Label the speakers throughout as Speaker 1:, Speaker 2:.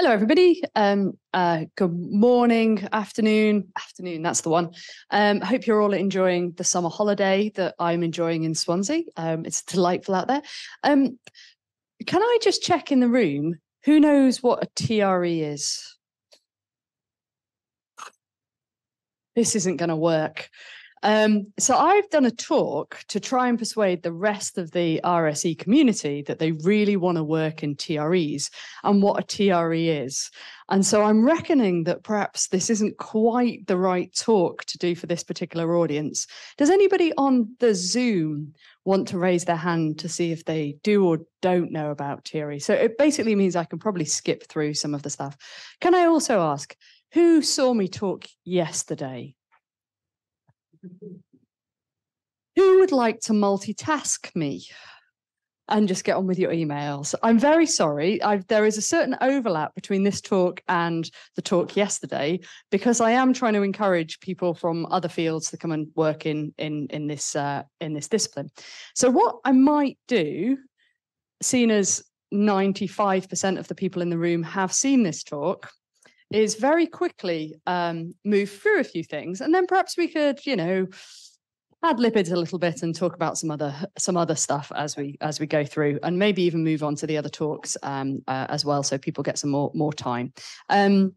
Speaker 1: Hello, everybody. Um, uh, good morning, afternoon, afternoon. That's the one. Um, hope you're all enjoying the summer holiday that I'm enjoying in Swansea. Um, it's delightful out there. Um, can I just check in the room? Who knows what a TRE is? This isn't going to work. Um, so I've done a talk to try and persuade the rest of the RSE community that they really want to work in TREs and what a TRE is. And so I'm reckoning that perhaps this isn't quite the right talk to do for this particular audience. Does anybody on the Zoom want to raise their hand to see if they do or don't know about TRE? So it basically means I can probably skip through some of the stuff. Can I also ask, who saw me talk yesterday? Who would like to multitask me? and just get on with your emails. I'm very sorry. I've, there is a certain overlap between this talk and the talk yesterday because I am trying to encourage people from other fields to come and work in in in this uh, in this discipline. So what I might do, seeing as 95% of the people in the room have seen this talk, is very quickly um, move through a few things, and then perhaps we could, you know, add lipids a little bit and talk about some other some other stuff as we as we go through, and maybe even move on to the other talks um, uh, as well, so people get some more more time. Um,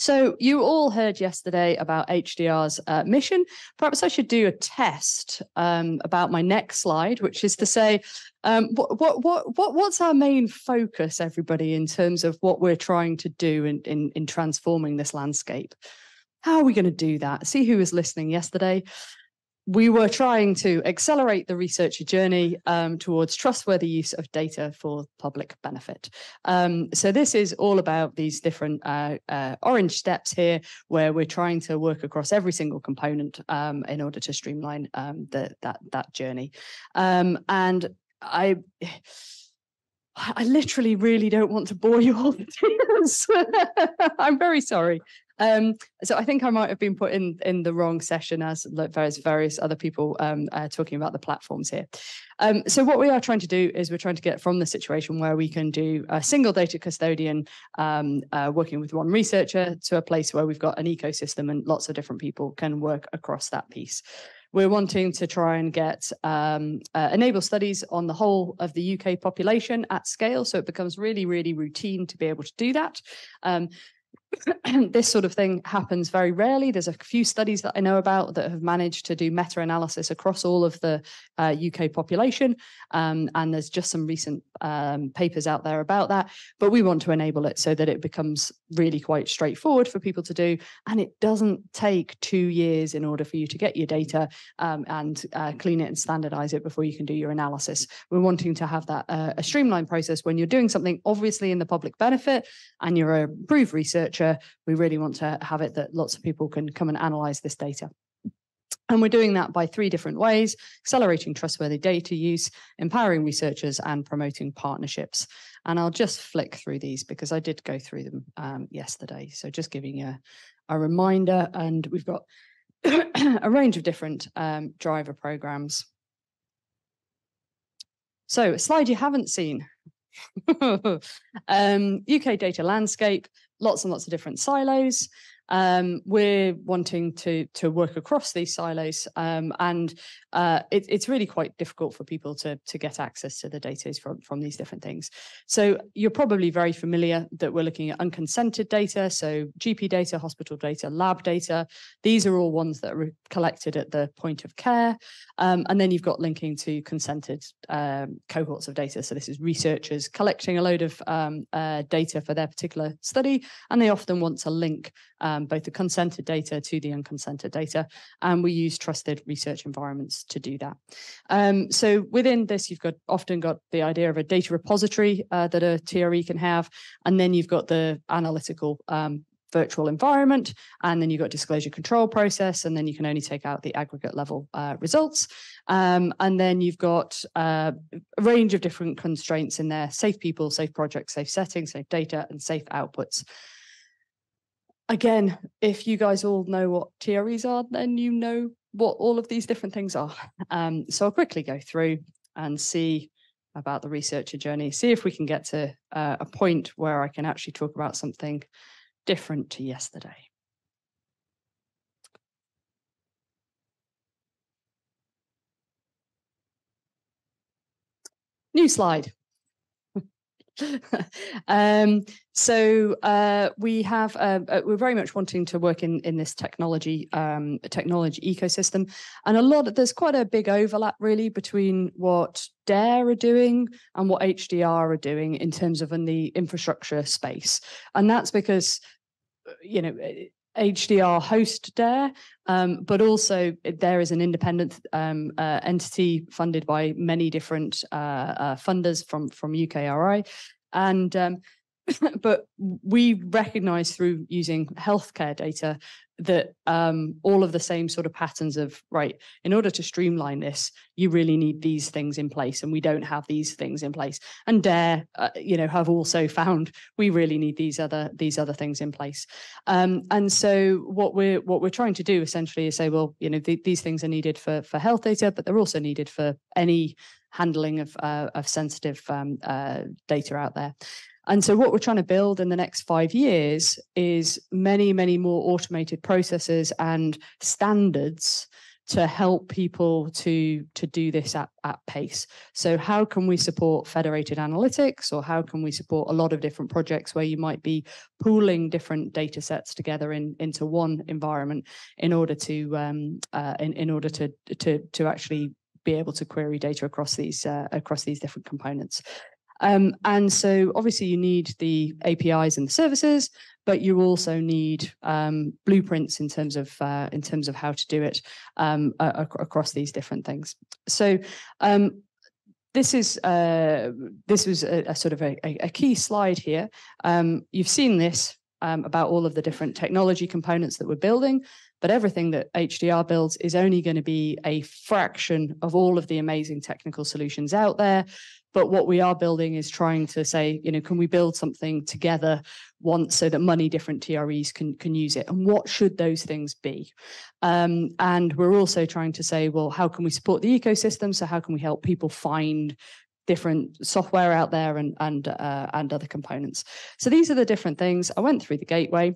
Speaker 1: so you all heard yesterday about HDR's uh, mission. Perhaps I should do a test um, about my next slide, which is to say, um, what, what, what, what, what's our main focus, everybody, in terms of what we're trying to do in, in, in transforming this landscape? How are we going to do that? See who was listening yesterday we were trying to accelerate the researcher journey um, towards trustworthy use of data for public benefit. Um, so this is all about these different uh, uh, orange steps here, where we're trying to work across every single component um, in order to streamline um, the, that that journey. Um, and I. I literally really don't want to bore you all. I'm very sorry. Um, so I think I might have been put in in the wrong session as various various other people um, uh, talking about the platforms here. Um, so what we are trying to do is we're trying to get from the situation where we can do a single data custodian um, uh, working with one researcher to a place where we've got an ecosystem and lots of different people can work across that piece. We're wanting to try and get um, uh, enable studies on the whole of the UK population at scale, so it becomes really, really routine to be able to do that. This sort of thing happens very rarely. There's a few studies that I know about that have managed to do meta analysis across all of the uh, UK population. Um, and there's just some recent um, papers out there about that. But we want to enable it so that it becomes really quite straightforward for people to do. And it doesn't take two years in order for you to get your data um, and uh, clean it and standardize it before you can do your analysis. We're wanting to have that uh, a streamlined process when you're doing something obviously in the public benefit and you're a approved researcher we really want to have it that lots of people can come and analyze this data. And we're doing that by three different ways accelerating trustworthy data use, empowering researchers, and promoting partnerships. And I'll just flick through these because I did go through them um, yesterday. So just giving you a, a reminder, and we've got a range of different um, driver programs. So, a slide you haven't seen um, UK data landscape, lots and lots of different silos. Um, we're wanting to to work across these silos, um, and uh, it, it's really quite difficult for people to to get access to the data from from these different things. So you're probably very familiar that we're looking at unconsented data, so GP data, hospital data, lab data. These are all ones that are collected at the point of care, um, and then you've got linking to consented um, cohorts of data. So this is researchers collecting a load of um, uh, data for their particular study, and they often want to link um, both the consented data to the unconsented data. And we use trusted research environments to do that. Um, so within this, you've got often got the idea of a data repository uh, that a TRE can have, and then you've got the analytical um, virtual environment, and then you've got disclosure control process, and then you can only take out the aggregate level uh, results. Um, and then you've got uh, a range of different constraints in there, safe people, safe projects, safe settings, safe data, and safe outputs again, if you guys all know what TREs are, then you know what all of these different things are. Um, so I'll quickly go through and see about the researcher journey, see if we can get to uh, a point where I can actually talk about something different to yesterday. New slide. um, so uh, we have uh, uh, we're very much wanting to work in in this technology um, technology ecosystem, and a lot of, there's quite a big overlap really between what DARE are doing and what HDR are doing in terms of in the infrastructure space, and that's because you know HDR host DARE, um, but also there is an independent um, uh, entity funded by many different uh, uh, funders from from UKRI, and um, but we recognize through using healthcare data that um, all of the same sort of patterns of right in order to streamline this you really need these things in place and we don't have these things in place. And DARE uh, you know have also found we really need these other these other things in place. Um, and so what we're what we're trying to do essentially is say well you know th- these things are needed for for health data but they're also needed for any handling of uh, of sensitive um, uh, data out there. And so, what we're trying to build in the next five years is many, many more automated processes and standards to help people to to do this at, at pace. So how can we support federated analytics or how can we support a lot of different projects where you might be pooling different data sets together in into one environment in order to um, uh, in, in order to to to actually be able to query data across these uh, across these different components um, and so obviously you need the APIs and the services, but you also need um, blueprints in terms of uh, in terms of how to do it um, across these different things. So um, this is uh, this was a, a sort of a, a, key slide here. Um, you've seen this um, about all of the different technology components that we're building, but everything that HDR builds is only going to be a fraction of all of the amazing technical solutions out there. But what we are building is trying to say, you know, can we build something together once so that many different TREs can can use it? And what should those things be? Um, and we're also trying to say, well, how can we support the ecosystem? So how can we help people find different software out there and and uh, and other components? So these are the different things. I went through the gateway.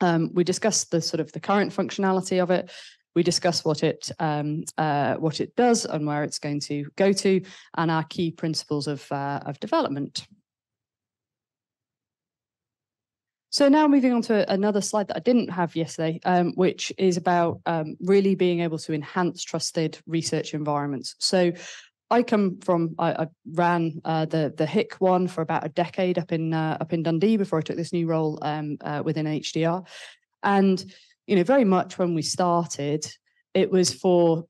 Speaker 1: Um, we discussed the sort of the current functionality of it. We discuss what it um, uh, what it does and where it's going to go to, and our key principles of uh, of development. So now moving on to another slide that I didn't have yesterday, um, which is about um, really being able to enhance trusted research environments. So I come from I, I ran uh, the the HIC one for about a decade up in uh, up in Dundee before I took this new role um, uh, within HDR, and you know, very much when we started, it was for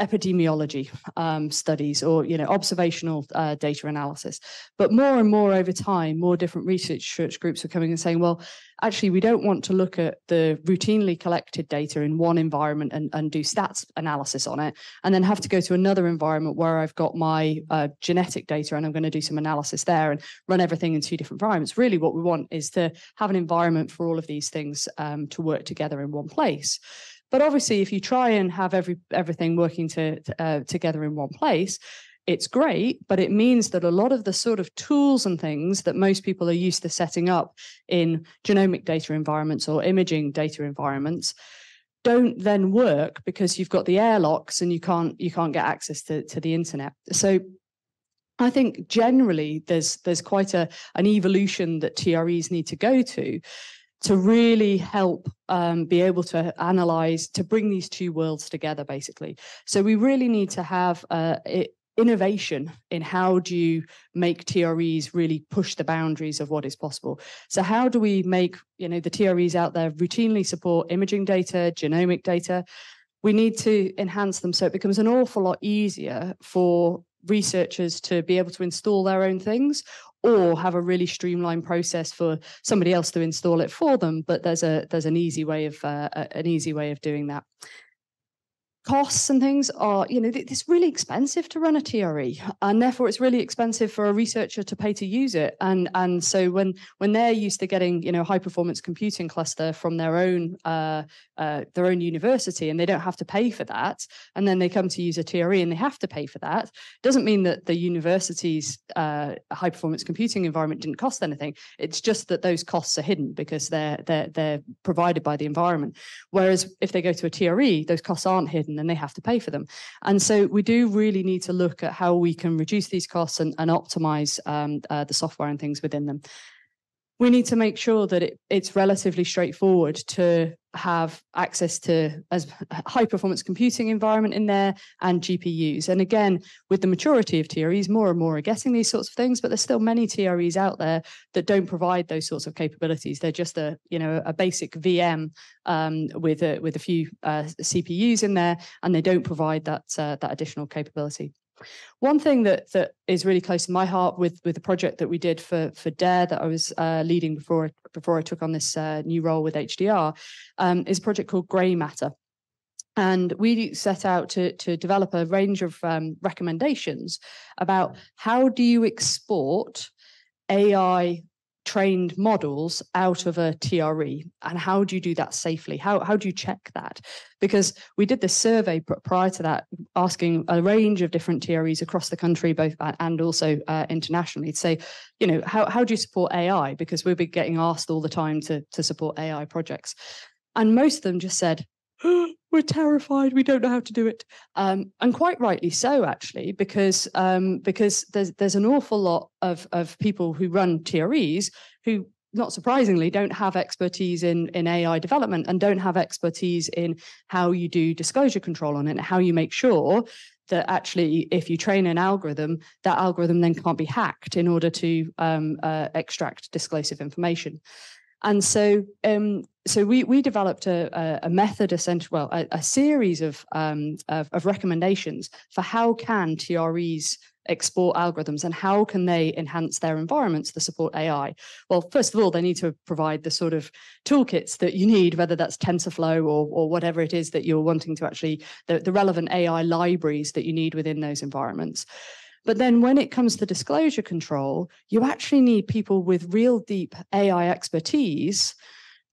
Speaker 1: epidemiology um, studies or you know observational uh, data analysis. But more and more over time more different research groups are coming and saying well actually we don't want to look at the routinely collected data in one environment and, and do stats analysis on it and then have to go to another environment where i've got my uh, genetic data and i'm going to do some analysis there and run everything in two different environments. Really what we want is to have an environment for all of these things um, to work together in one place but obviously, if you try and have every everything working to, uh, together in one place, it's great, but it means that a lot of the sort of tools and things that most people are used to setting up in genomic data environments or imaging data environments don't then work because you've got the airlocks and you can't you can't get access to, to the internet. So I think generally there's there's quite a an evolution that TREs need to go to to really help um, be able to analyze, to bring these two worlds together, basically. So we really need to have uh, it, innovation in how do you make TREs really push the boundaries of what is possible. So how do we make you know the TREs out there routinely support imaging data, genomic data? We need to enhance them so it becomes an awful lot easier for researchers to be able to install their own things or have a really streamlined process for somebody else to install it for them but there's a there's an easy way of uh, an easy way of doing that costs and things are, you know, it's really expensive to run a TRE, and therefore it's really expensive for a researcher to pay to use it. And and so when when they're used to getting, you know, high performance computing cluster from their own uh, uh, their own university, and they don't have to pay for that, and then they come to use a TRE and they have to pay for that, doesn't mean that the university's uh, high performance computing environment didn't cost anything. It's just that those costs are hidden because they're they're they're provided by the environment. Whereas if they go to a TRE, those costs aren't hidden and they have to pay for them. And so we do really need to look at how we can reduce these costs and, and optimize um, uh, the software and things within them we need to make sure that it, it's relatively straightforward to have access to as high performance computing environment in there and GPUs. And again, with the maturity of TREs, more and more are getting these sorts of things, but there's still many TREs out there that don't provide those sorts of capabilities. They're just a you know a basic VM um, with a with a few uh, CPUs in there, and they don't provide that uh, that additional capability. One thing that that is really close to my heart with with the project that we did for for DARE that I was uh, leading before before I took on this uh, new role with HDR um, is a project called GRAIMatter. And we set out to, to develop a range of um, recommendations about how do you export AI trained models out of a TRE and how do you do that safely? How, how do you check that? Because we did this survey prior to that, asking a range of different TREs across the country, both and also uh, internationally, to say, you know, how, how do you support AI? Because we've be getting asked all the time to, to support AI projects. And most of them just said, we're terrified. We don't know how to do it, um, and quite rightly so, actually, because um, because there's there's an awful lot of of people who run TREs who, not surprisingly, don't have expertise in in AI development and don't have expertise in how you do disclosure control on it, and how you make sure that actually, if you train an algorithm, that algorithm then can't be hacked in order to um, uh, extract disclosive information. And so, um, so we we developed a, a method, well, a, a series of, um, of, of recommendations for how can TREs export algorithms and how can they enhance their environments to support AI? Well, first of all, they need to provide the sort of toolkits that you need, whether that's TensorFlow or, or whatever it is that you're wanting to actually, the, the relevant AI libraries that you need within those environments. But then when it comes to disclosure control, you actually need people with real deep AI expertise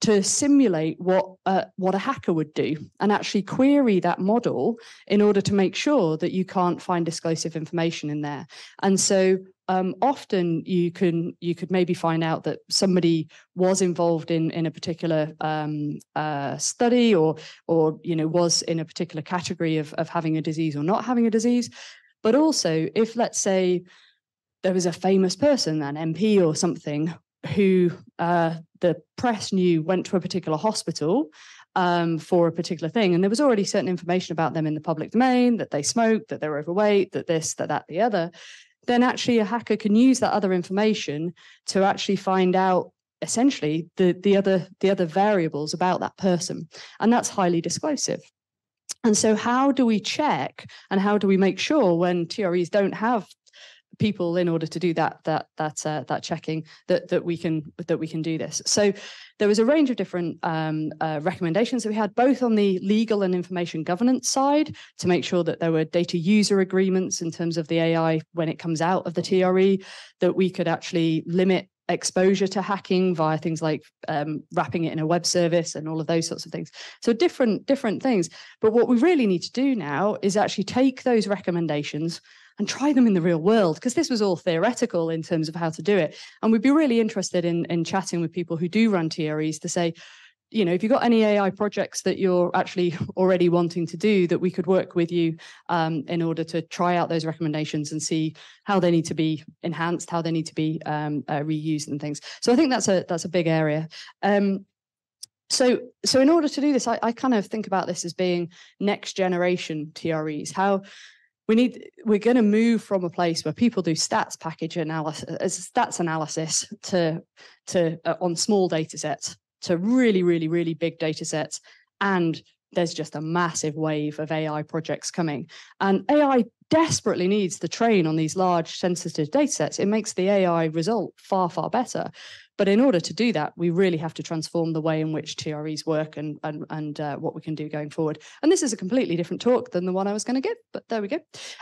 Speaker 1: to simulate what uh, what a hacker would do and actually query that model in order to make sure that you can't find disclosive information in there. And so um, often you can you could maybe find out that somebody was involved in in a particular um, uh, study or or you know was in a particular category of of having a disease or not having a disease but also, if let's say there was a famous person, an MP or something, who uh, the press knew went to a particular hospital um, for a particular thing, and there was already certain information about them in the public domain that they smoked, that they're overweight, that this, that, that, the other, then actually a hacker can use that other information to actually find out essentially the the other the other variables about that person and that's highly disclosive. And so, how do we check and how do we make sure when TREs don't have people in order to do that that that uh, that checking that that we can that we can do this. So there was a range of different um, uh, recommendations that we had both on the legal and information governance side to make sure that there were data user agreements in terms of the ai when it comes out of the tre that we could actually limit exposure to hacking via things like um, wrapping it in a web service and all of those sorts of things. So different different things. But what we really need to do now is actually take those recommendations and try them in the real world because this was all theoretical in terms of how to do it and we'd be really interested in in chatting with people who do run TREs to say you know, if you've got any AI projects that you're actually already wanting to do, that we could work with you um, in order to try out those recommendations and see how they need to be enhanced, how they need to be um, uh, reused, and things. So I think that's a that's a big area. Um, so so in order to do this, I, I kind of think about this as being next generation TREs. How we need we're going to move from a place where people do stats package analysis stats analysis to to uh, on small data sets to really, really, really big data sets. And there's just a massive wave of AI projects coming. And AI desperately needs to train on these large sensitive data sets, it makes the AI result far, far better. But in order to do that, we really have to transform the way in which TREs work and and and uh, what we can do going forward. And this is a completely different talk than the one I was going to give, but there we go.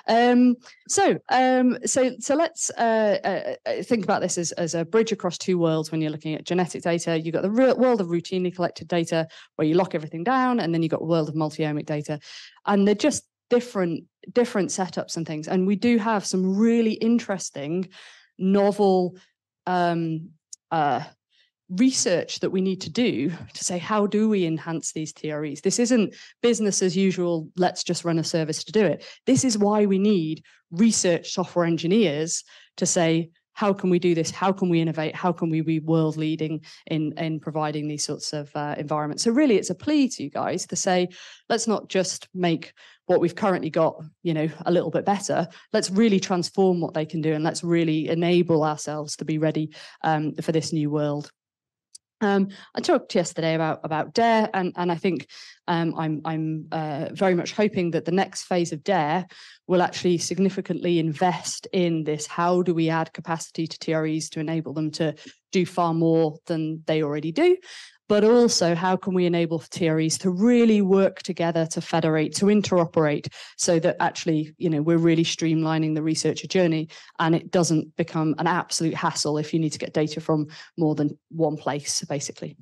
Speaker 1: Um, so um, so so let's uh, uh, uh, think about this as, as a bridge across two worlds. When you're looking at genetic data, you've got the real world of routinely collected data where you lock everything down, and then you've got the world of multi-omic data, and they're just different different setups and things. And we do have some really interesting, novel um, uh, research that we need to do to say how do we enhance these TREs. This isn't business as usual. Let's just run a service to do it. This is why we need research software engineers to say how can we do this? How can we innovate? How can we be world leading in in providing these sorts of uh, environments? So really, it's a plea to you guys to say, let's not just make what we've currently got, you know, a little bit better. Let's really transform what they can do, and let's really enable ourselves to be ready um, for this new world. Um, I talked yesterday about about DARE, and and I think um, I'm I'm uh, very much hoping that the next phase of DARE will actually significantly invest in this. How do we add capacity to TREs to enable them to do far more than they already do? But also how can we enable TREs to really work together to federate, to interoperate, so that actually, you know, we're really streamlining the researcher journey and it doesn't become an absolute hassle if you need to get data from more than one place, basically.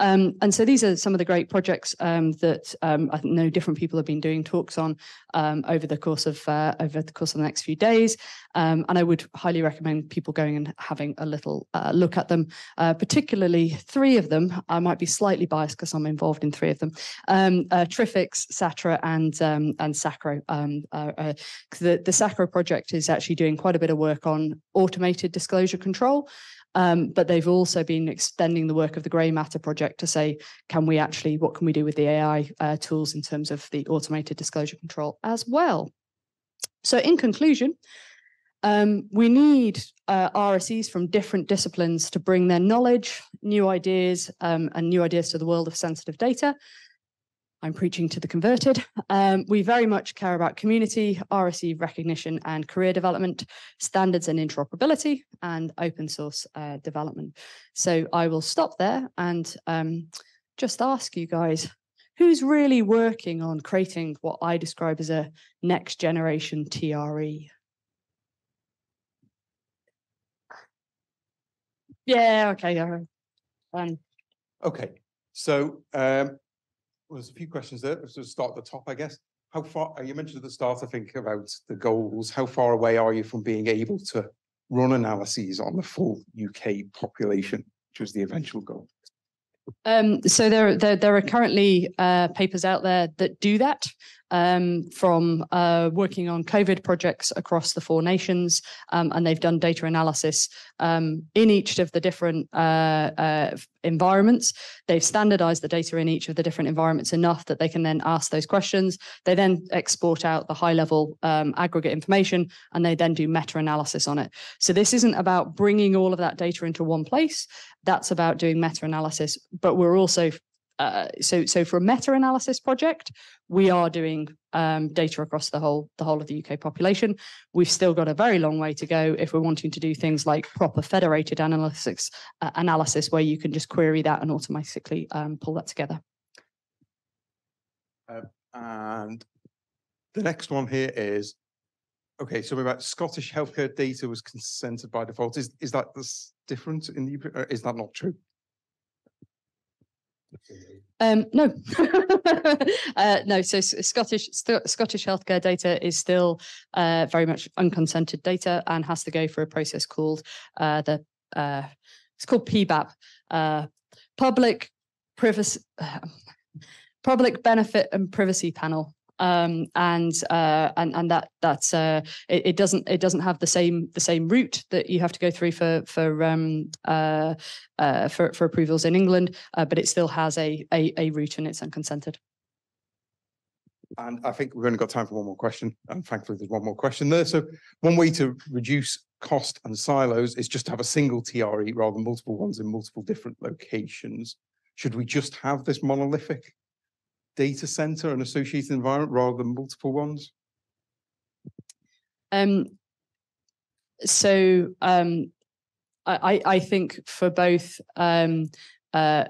Speaker 1: Um, and so these are some of the great projects um, that um, I know different people have been doing talks on um, over the course of uh, over the course of the next few days. Um, and I would highly recommend people going and having a little uh, look at them, uh, particularly three of them. Might be slightly biased because I'm involved in three of them: um, uh, TRE-FX, SATRE, and um, and Sacro. Um, uh, uh, the the Sacro project is actually doing quite a bit of work on automated disclosure control. Um, but they've also been extending the work of the GRAIMatter project to say, can we actually, what can we do with the AI uh, tools in terms of the automated disclosure control as well? So in conclusion, um, we need uh, RSEs from different disciplines to bring their knowledge, new ideas, um, and new ideas to the world of sensitive data. I'm preaching to the converted. Um, we very much care about community, RSE recognition and career development, standards and interoperability, and open source uh, development. So I will stop there and um, just ask you guys, who's really working on creating what I describe as a next generation TRE? Yeah, okay. Um,
Speaker 2: Okay, so um, well, there's a few questions there. Let's just start at the top, I guess. How far, uh, you mentioned at the start, I think, about the goals. How far away are you from being able to run analyses on the full UK population, which was the eventual goal?
Speaker 1: Um, so there, there, there are currently uh, papers out there that do that um, from uh, working on COVID projects across the four nations, um, and they've done data analysis um, in each of the different uh, uh, environments. They've standardized the data in each of the different environments enough that they can then ask those questions. They then export out the high level um, aggregate information, and they then do meta analysis on it. So this isn't about bringing all of that data into one place. That's about doing meta analysis, but we're also uh, so so for a meta-analysis project, we are doing um, data across the whole the whole of the UK population. We've still got a very long way to go if we're wanting to do things like proper federated analytics uh, analysis, where you can just query that and automatically um, pull that together.
Speaker 2: Uh, and the next one here is okay. So about Scottish healthcare data was consented by default. Is is that different in the? Is that not true?
Speaker 1: Um, no, uh, no. So Scottish st Scottish healthcare data is still uh, very much unconsented data and has to go for a process called uh, the uh, it's called PBAP, uh, Public Privacy Public Benefit and Privacy Panel um, and uh, and and that that's uh, it, it, doesn't it doesn't have the same the same route that you have to go through for for um, uh, uh for, for approvals in England, uh, but it still has a, a a route and it's unconsented.
Speaker 2: And I think we've only got time for one more question. And thankfully, there's one more question there. So one way to reduce cost and silos is just to have a single TRE rather than multiple ones in multiple different locations. Should we just have this monolithic data center and associated environment rather than multiple ones?
Speaker 1: Um, so um, I, I think for both um, uh,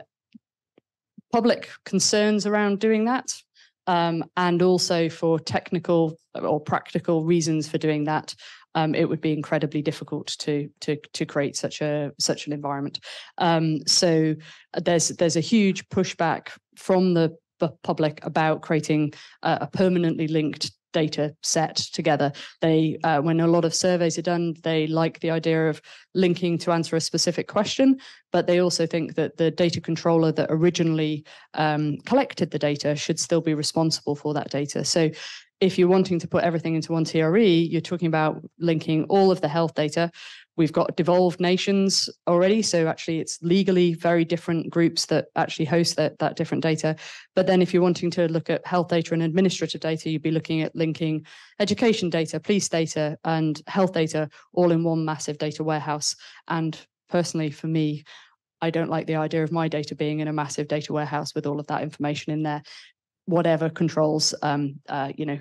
Speaker 1: public concerns around doing that, um, and also for technical or practical reasons for doing that, um, it would be incredibly difficult to to to create such a such an environment. Um, so uh, there's there's a huge pushback from the bu- public about creating a, a permanently linked data set together. They uh, when a lot of surveys are done, they like the idea of linking to answer a specific question, but they also think that the data controller that originally um, collected the data should still be responsible for that data. So if you're wanting to put everything into one TRE, you're talking about linking all of the health data. We've got devolved nations already, so actually it's legally very different groups that actually host that, that different data. But then if you're wanting to look at health data and administrative data, you'd be looking at linking education data, police data, and health data all in one massive data warehouse. And personally, for me, I don't like the idea of my data being in a massive data warehouse with all of that information in there whatever controls um, uh, you know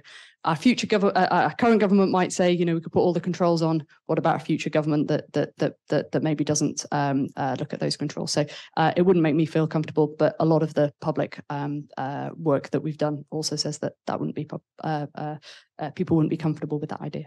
Speaker 1: our future government uh, our current government might say you know we could put all the controls on. What about a future government that that that that, that maybe doesn't um, uh, look at those controls? So uh, it wouldn't make me feel comfortable but a lot of the public um, uh, work that we've done also says that that wouldn't be uh, uh, uh, people wouldn't be comfortable with that idea